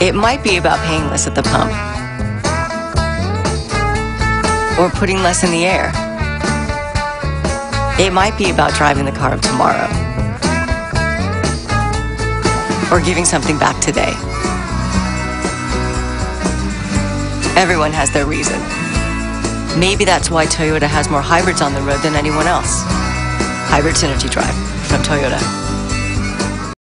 It might be about paying less at the pump or putting less in the air. It might be about driving the car of tomorrow or giving something back today. Everyone has their reason. Maybe that's why Toyota has more hybrids on the road than anyone else. Hybrid Synergy Drive from Toyota.